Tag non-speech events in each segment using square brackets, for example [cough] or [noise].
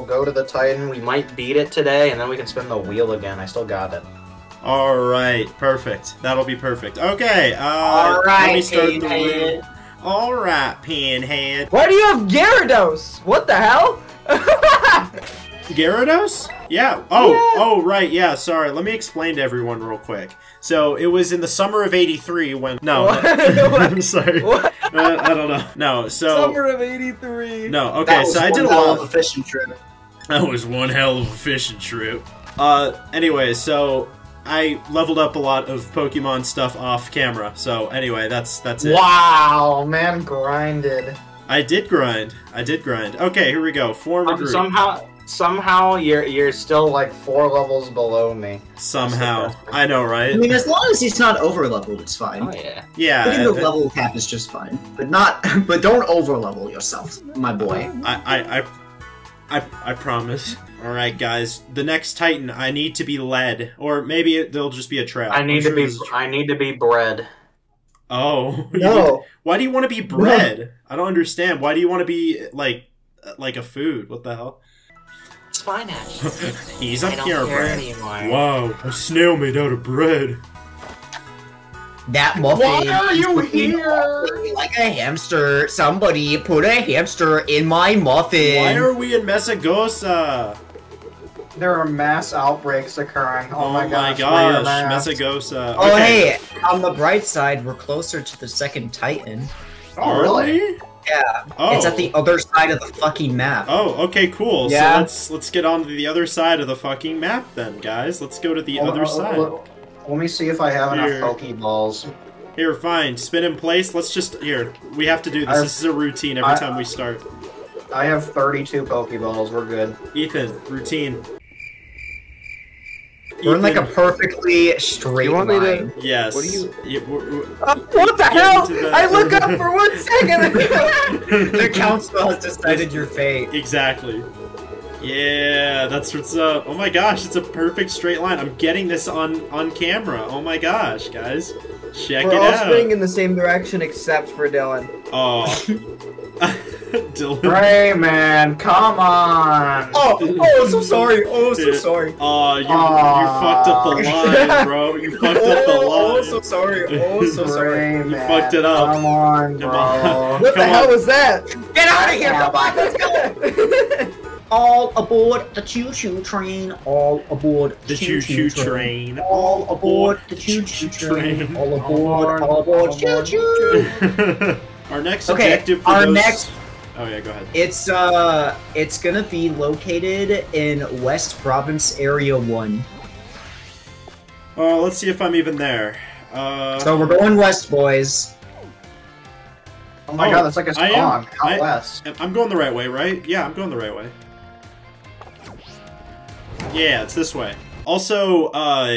We'll go to the Titan. We might beat it today, and then we can spin the wheel again. I still got it. All right, perfect. That'll be perfect. Okay, uh, All let me start the Pinhead. room. All right, Pinhead. Why do you have Gyarados? What the hell? [laughs] Gyarados? Yeah. Oh, Yeah. oh, right. Yeah. Sorry. Let me explain to everyone real quick. So it was in the summer of '83 when. No, [laughs] [laughs] What? I'm sorry. what? Uh, I don't know. No. So Summer of '83. no. Okay. So I did a lot. of fishing trip. That was one hell of a fishing trip. Uh, anyway, so I leveled up a lot of Pokemon stuff off camera. So anyway, that's that's it. Wow, man, grinded. I did grind. I did grind. Okay, here we go. Form Um, group. somehow, somehow, you're you're still like four levels below me. Somehow. I know, right? I mean, as long as he's not over leveled, it's fine. Oh yeah. Yeah. Hitting the level cap is just fine, but not. [laughs] But don't over level yourself, my boy. I, I, I, I, I promise. All right, guys. The next Titan, I need to be led, or maybe it, there'll just be a trap. I need sure to be. there's a tra- I need to be bred. oh [laughs] No, Why do you want to be bred? I don't understand. Why do you want to be like, like a food? What the hell? It's fine, Ash. [laughs] He's a I don't care purebred. anymore. Wow, a snail made out of bread. That muffin. Why are you here? Like a hamster. Somebody put a hamster in my muffin. Why are we in Mesagoza? There are mass outbreaks occurring. Oh, Oh, my my gosh. gosh, wear a mask. Mesagoza. Oh Okay. hey, on the bright side, we're closer to the second Titan. Oh, Are really? we? Yeah, Oh. it's at the oh. other side of the fucking map. Oh, okay, cool. Yeah. So let's let's get on to the other side of the fucking map then, guys. Let's go to the Hold other on, side. Let, let me see if I have Here. enough Pokeballs. Here, fine. Spin in place. Let's just here. We have to do this. I've- This is a routine every I- time we start. I have 32 Pokeballs. We're good. Ethan, routine. We're in like a perfectly straight You want me to- line. yes. What do you- Yeah, we're- we're- Uh, what the hell? the- I look up for one [laughs] second. [laughs] the council has decided your fate. Exactly. Yeah, that's what's up. Oh my gosh, it's a perfect straight line. I'm getting this on on camera. Oh my gosh, guys, check We're it all out. spinning in the same direction except for Dylan. Oh, [laughs] [laughs] Dylan. Rayman, come on! Oh, oh, so sorry. Oh, so sorry. Oh, you, you Aw. fucked up the line, bro. You fucked up the [laughs] Oh, oh, so sorry. Oh, so sorry. Rayman, You fucked it up. Come on, bro. Come on. What the Come hell on. was that? Get out of here! Come on, let's go! All aboard the choo-choo train. All aboard The choo-choo train. All aboard the choo-choo train. All aboard. All aboard. Choo-choo. [laughs] Our next Okay, objective for our those... next- Oh yeah, go ahead. It's uh, it's gonna be located in West Province Area One. Oh, let's see if I'm even there. Uh, So we're going west, boys. Oh my Oh, god, that's like a am- song. Out I- west. I'm going the right way, right? Yeah, I'm going the right way. Yeah, it's this way. Also, uh,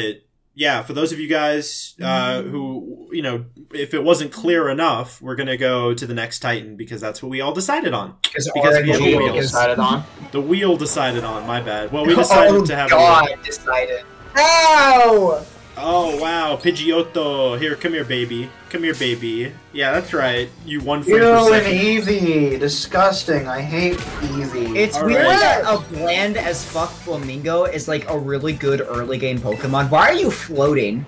yeah, for those of you guys uh, who, you know, if it wasn't clear enough, we're gonna go to the next Titan because that's what we all decided on. Because RNG we we because- decided on. [laughs] The wheel decided on. My bad. Well, we decided [laughs] oh, to have. God, A, decided. Ow! Oh wow, Pidgeotto! Here, come here, baby. Come here, baby. Yeah, that's right. You won for You and second. Eevee, disgusting. I hate Eevee. It's All weird right. that a bland as fuck flamingo is like a really good early game Pokemon. Why are you floating?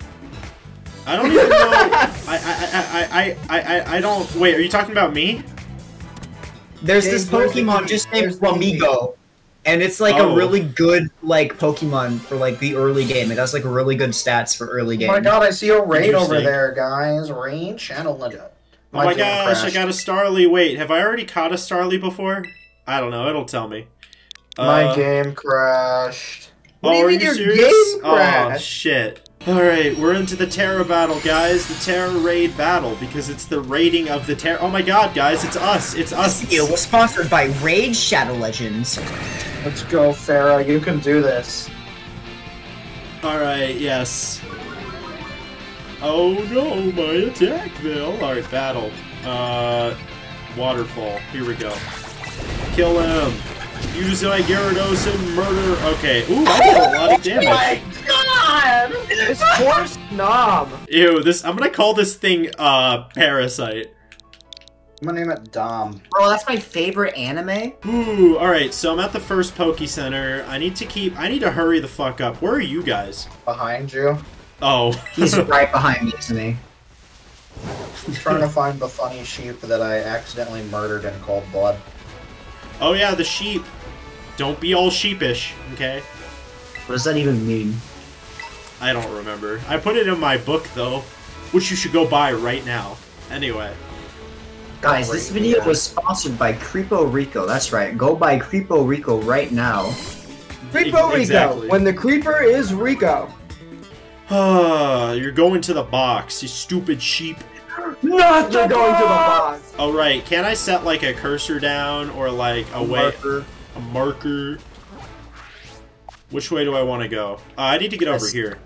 I don't even know. [laughs] I, I, I, I, I, I, I don't. Wait, are you talking about me? There's James, this Pokemon just named Where's the key? Flamigo. And it's like Oh. a really good like Pokemon for like the early game. It has like really good stats for early game. Oh my god, I see a raid over there, guys. Raid channel legend. Oh my game gosh, I got a Starly. Wait, have I already caught a Starly before? I don't know. It'll tell me. My Uh, game crashed. What do oh, you are mean you your serious? game Oh shit! All right, we're into the Tera battle, guys. The Tera raid battle because it's the raiding of the Tera. Oh my god, guys, it's us! It's us! This video was sponsored by Raid Shadow Legends. Let's go, Farah. You can do this. All right, yes. Oh no, my attack, Bill. All right, battle. Uh, waterfall. Here we go. Kill him. Use my Gyarados and murder. Okay. Ooh, I did a lot of [laughs] damage. god! This poor snob. Ew, this. I'm gonna call this thing uh parasite. I'm gonna name it Dom. Bro, that's my favorite anime. Ooh, alright, so I'm at the first Poke Center. I need to keep. I need to hurry the fuck up. Where are you guys? Behind you. Oh. He's [laughs] right behind me, isn't he? I'm trying to find the funny sheep that I accidentally murdered in cold blood. oh, yeah, the sheep. Don't be all sheepish, okay? What does that even mean? I don't remember. I put it in my book, though, which you should go buy right now. Anyway. Guys, this video was sponsored by Creepo Rico. That's right. Go buy Creepo Rico right now. Creepo Rico. Exactly. When the creeper is Rico. Ah, [sighs] you're going to the box, you stupid sheep. Not You're going to the box. Oh, right. Can I set, like, a cursor down or, like, a, way. Marker. A marker. Which way do I want to go? Uh, I need to get over here.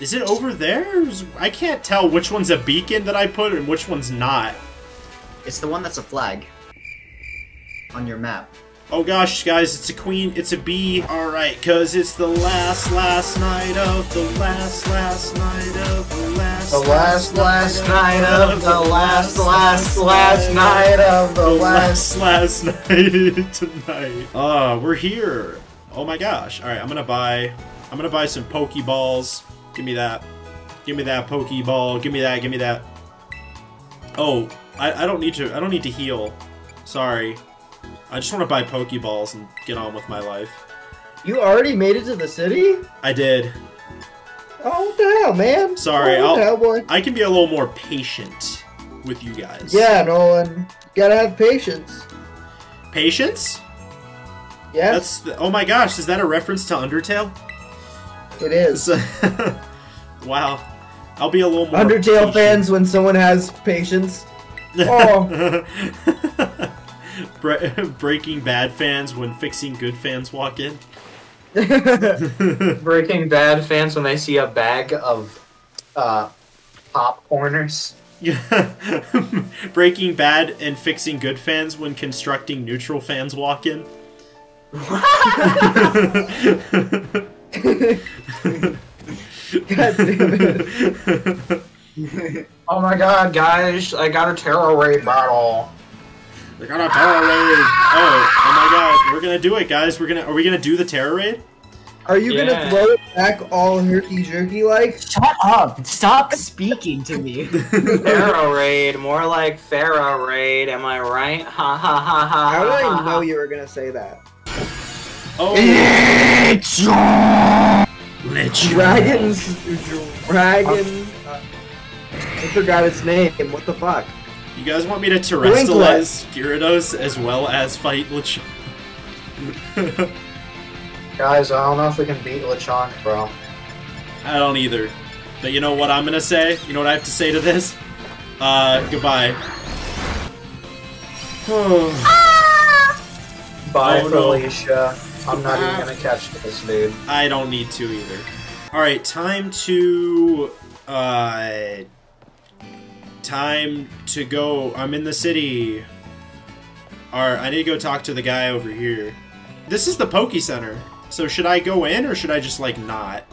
Is it over there? I can't tell which one's a beacon that I put and which one's not. It's the one that's a flag on your map. Oh gosh, guys, it's a queen, it's a bee. Alright, cause it's the last, last night of the last, last night of the last, The last, last night of the last, last, last night of the the last. last, last night tonight. Ah, we're here. Oh my gosh. Alright, I'm gonna buy, I'm gonna buy some Pokeballs. Give me that. Give me that Pokeball. Give me that, give me that. Oh, I, I don't need to, I don't need to heal. Sorry. I just want to buy Pokeballs and get on with my life. You already made it to the city? I did. Oh, what the hell, man? Sorry, oh, I'll- hell? I can be a little more patient with you guys. Yeah, Nolan. Gotta have patience. Patience? Yes, That's the, oh my gosh, is that a reference to Undertale? it is. [laughs] Wow. I'll be a little more Undertale patient. fans, when someone has patience. Oh. [laughs] Breaking Bad fans when fixing good fans walk in. [laughs] Breaking Bad fans when they see a bag of uh, popcorners. [laughs] Breaking Bad and fixing good fans when constructing neutral fans walk in. God damn it. Oh my god, guys! I got a terror raid battle. They're gonna terror raid. Oh, oh my god, we're gonna do it, guys. We're gonna. Are we gonna do the terror raid? Are you Yeah. gonna throw it back all herky jerky like? Shut up! Stop speaking to me. [laughs] [laughs] Pharaoh raid, more like Pharaoh raid. Am I right? Ha ha ha ha. How did I ha, know you were gonna say that? Oh, Lich. Dragons, dragon. I forgot its name. What the fuck? You guys want me to terrestrialize Gyarados as well as fight Lich? [laughs] Guys, I don't know if we can beat Lechonk, bro. I don't either. But you know what I'm gonna say? You know what I have to say to this? Uh, goodbye. [sighs] Bye, Oh, no. Felicia. I'm not even gonna catch this dude. I don't need to either. Alright, time to. Uh. Time to go. I'm in the city. Alright, I need to go talk to the guy over here. This is the Poke Center. So should I go in or should I just, like, not?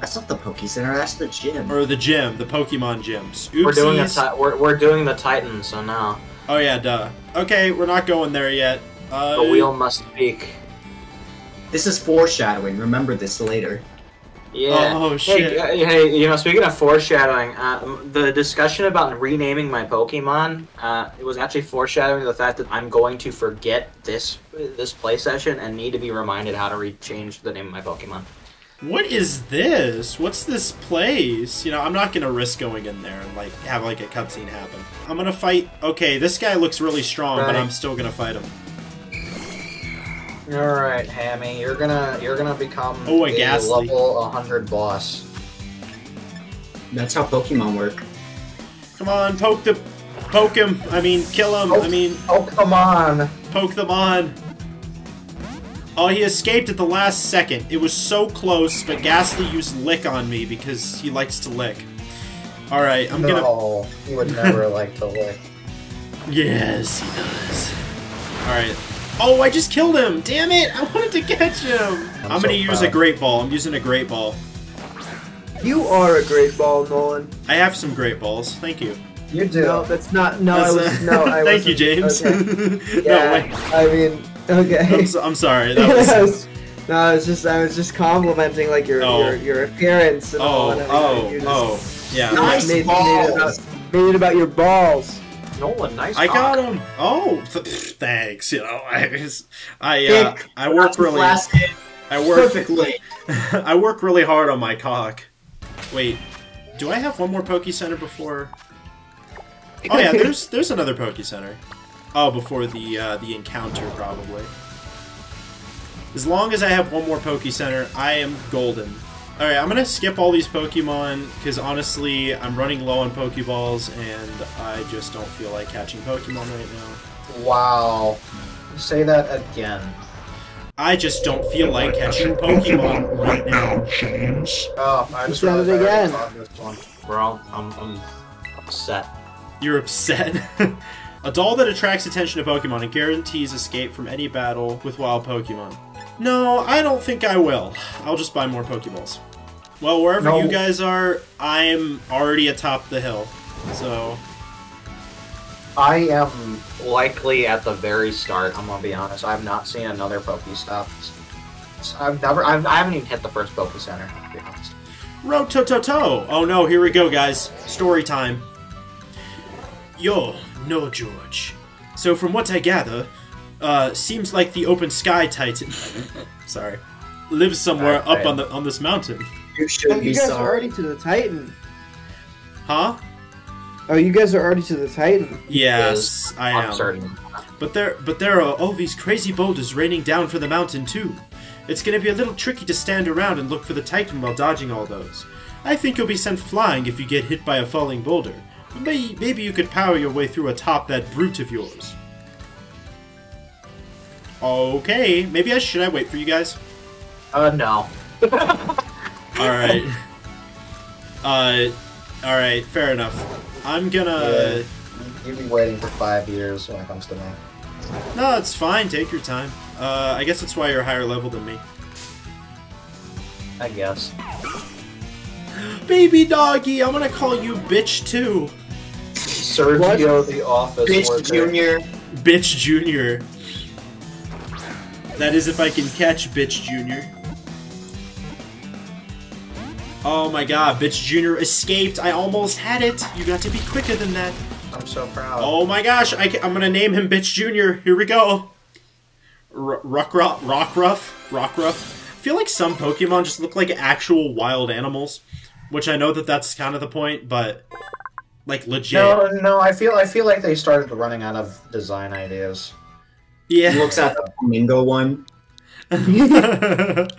That's not the Poke Center, that's the gym. Or the gym, the Pokemon gyms. Oopsies. We're doing a ti- we're, we're doing the Titan, so now Oh, yeah, duh. Okay, we're not going there yet. Uh, the wheel must speak. This is foreshadowing, remember this later. Yeah. Oh, shit. Hey, hey, you know, speaking of foreshadowing, uh, the discussion about renaming my Pokemon, uh, it was actually foreshadowing the fact that I'm going to forget this this play session and need to be reminded how to re- change the name of my Pokemon. What is this? What's this place? You know, I'm not gonna risk going in there and like have like a cutscene happen. I'm gonna fight. Okay, this guy looks really strong, but I'm still gonna fight him. All right, Hammy, you're gonna you're gonna become Oh, a a Gastly. level 100 boss. That's how Pokemon work. Come on, poke the, poke him. I mean, kill him. I mean, Oh come on! poke them on. Oh, he escaped at the last second. It was so close, but Gastly used lick on me because he likes to lick. All right, I'm gonna. no, you would never [laughs] like to lick. Yes, he does. Alright. Oh, I just killed him! Damn it! I wanted to catch him! I'm, I'm gonna so use proud. a great ball. I'm using a great ball. You are a great ball, Nolan. I have some great balls. Thank you. You do. No, that's not. No, I was. No, I [laughs] Thank you, wasn't. James. Okay. [laughs] no, Yeah, wait. I mean, okay. I'm, so, I'm sorry. That [laughs] was, was- no, I was just I was just complimenting like your Oh. your, your appearance and all. oh, And oh, everything. You oh, yeah. Nice made, made, it about, made it about your balls. Nolan, nice. I got talk. him. Oh, [laughs] thanks. You know, I, was- I, uh, I work really, I work, perfectly. [laughs] I work really hard on my cock. Wait, do I have one more Poke Center before? Oh yeah, there's [laughs] there's another Poke Center. Oh, before the uh, the encounter probably. As long as I have one more Poke Center, I am golden. All right, I'm gonna skip all these Pokemon because honestly, I'm running low on Pokeballs and I just don't feel like catching Pokemon right now. Wow. Say that again. I just don't feel like catching Pokemon right now. Oh, I just said it realized I already again. thought this one. Bro, I'm, I'm upset. You're upset. [laughs] a doll that attracts attention to Pokemon and guarantees escape from any battle with wild Pokemon. No, I don't think I will. I'll just buy more Pokeballs. Well, wherever No. you guys are, I'm already atop the hill. So, I am likely at the very start. I'm gonna be honest. I've not seen another Pokestop. I've never. I've, I haven't even hit the first Poke Center. To be honest. Rotototo! Oh no, here we go, guys. Story time. Yo, no, George. So, from what I gather, uh, seems like the open sky titan. [laughs] sorry. Lives somewhere Alright, up on the on this mountain. You should Oh, be you guys are already to the Titan. Huh? Oh, you guys are already to the Titan. Yes, I I'm certain. But there, but there are all these crazy boulders raining down from the mountain too. It's gonna be a little tricky to stand around and look for the Titan while dodging all those. I think you'll be sent flying if you get hit by a falling boulder. Maybe, maybe you could power your way through atop that brute of yours. Okay, maybe I should I wait for you guys. Uh, no. [laughs] All right. Uh, all right, fair enough. I'm gonna. You'd be waiting for five years when it comes to me. No, it's fine. Take your time. Uh, I guess that's why you're higher level than me. I guess. [gasps] Baby doggy, I'm gonna call you bitch too. Sergio, the office Bitch worker. Junior. Bitch Junior. That is if I can catch Bitch Junior. Oh my god, Bitch Junior escaped. I almost had it. You got to be quicker than that. I'm so proud. Oh my gosh, I am gonna name him Bitch Junior. Here we go. R- Rockruff, Rockruff, Rockruff. I feel like some Pokemon just look like actual wild animals, which I know that that's kind of the point, but like legit. No, no. I feel. I feel like they started running out of design ideas. Yeah. Looks at the flamingo one. [laughs] Don't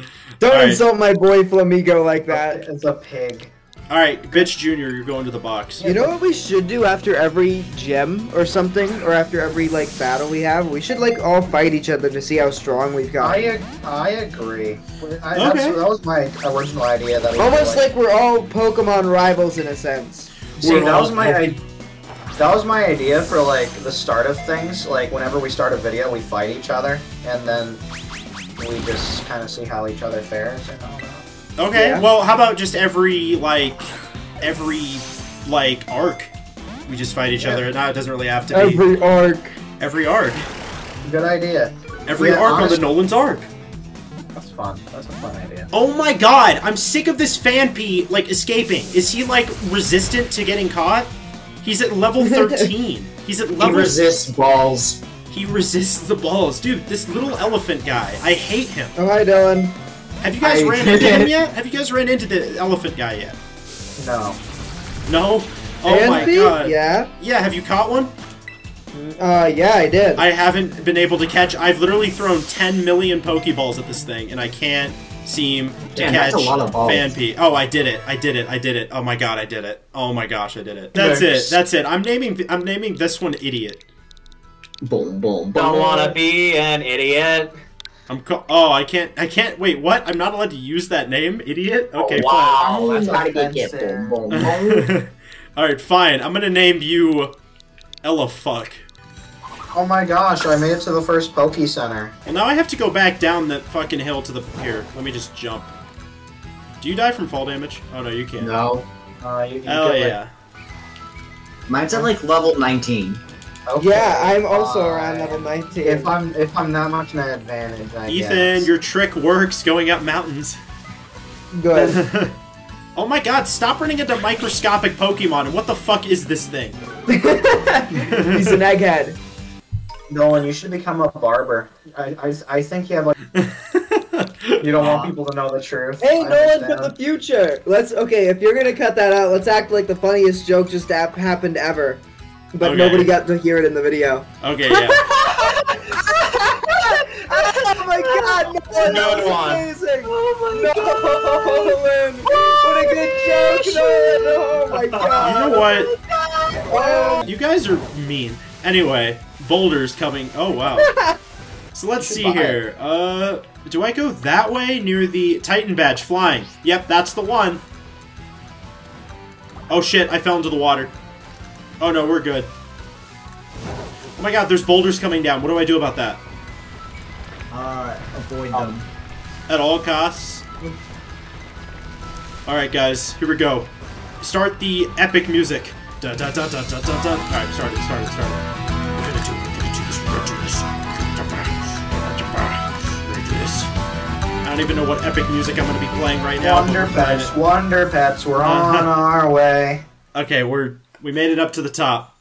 Alright. insult my boy Flamigo like that. It's a pig. All right, bitch Junior, you're going to the box. You know what we should do after every gym or something, or after every like battle we have? We should like all fight each other to see how strong we've got. I ag- I agree. I, Okay. that was my original idea. That Almost were, like we're all Pokemon rivals in a sense. See, We're that all was my Poke- I- that was my idea for like the start of things. Like whenever we start a video, we fight each other, and then we just kind of see how each other fares. And all that. Okay, Yeah. well, how about just every like every like arc? We just fight each Yeah. other. Now it doesn't really have to be Every arc. every arc. Good idea. Every Yeah, arc on the Nolan's arc. That's fun. That's a fun idea. Oh my god, I'm sick of this Phanpy like escaping. Is he like resistant to getting caught? He's at level [laughs] 13. He's at level. He resists balls. He resists the balls. Dude, this little elephant guy. I hate him. Oh hi Dylan. Have you guys I- ran into him yet? Have you guys ran into the elephant guy yet? No. No? Oh my Andy? god. Yeah. Yeah, have you caught one? Uh yeah, I did. I haven't been able to catch. I've literally thrown 10 million Pokeballs at this thing, and I can't seem to Damn, catch that's a lot of balls. Phanpy. Oh, I did it! I did it! I did it! Oh my god, I did it! Oh my gosh, I did it! That's Nice. it! That's it! I'm naming. I'm naming this one idiot. Boom, boom, boom. Don't wanna be an idiot. I'm. Co- oh, I can't. I can't. Wait, what? I'm not allowed to use that name, idiot. Okay, oh, wow. Oh, that's gotta get offensive. boom, boom, boom. [laughs] All right, fine. I'm gonna name you Ella. Fuck. Oh my gosh! I made it to the first Poke Center. Well, now I have to go back down that fucking hill to the here. Let me just jump. Do you die from fall damage? Oh no, you can't. No. Uh, you, you Oh get, like, yeah. Mine's at like level 19. Okay, Yeah, I'm also fine. around level 19. If I'm if I'm that much in an advantage, I Ethan, guess. your trick works going up mountains. Good. [laughs] oh my god, stop running into microscopic Pokemon. What the fuck is this thing? [laughs] He's an egghead. Nolan, you should become a barber. I, I, I think you have like you don't want [laughs] people to know the truth. Hey, I Nolan from the future. Let's okay. If you're gonna cut that out, let's act like the funniest joke just hap- happened ever, but Okay. nobody got to hear it in the video. Okay, [laughs] yeah. oh my God! Nolan, No that was one. amazing. Oh my Nolan, what a good joke, Nolan. Oh, oh my God. You know what? Oh, You guys are mean. Anyway, boulders coming. Oh wow. [laughs] So let's see here. Uh, do I go that way near the Titan badge flying? Yep, that's the one. Oh shit! I fell into the water. Oh no, we're good. Oh my god, there's boulders coming down. What do I do about that? Uh, avoid Um, them. At all costs. All right, guys, here we go. Start the epic music. Da da da da da da da. All right, started, started, started. We're gonna do, we're gonna do this. We're gonna do this. We're gonna do this. I don't even know what epic music I'm gonna be playing right now. Wonder Pets. Wonder Pets, we're on Uh-huh. our way. Okay, we're we made it up to the top.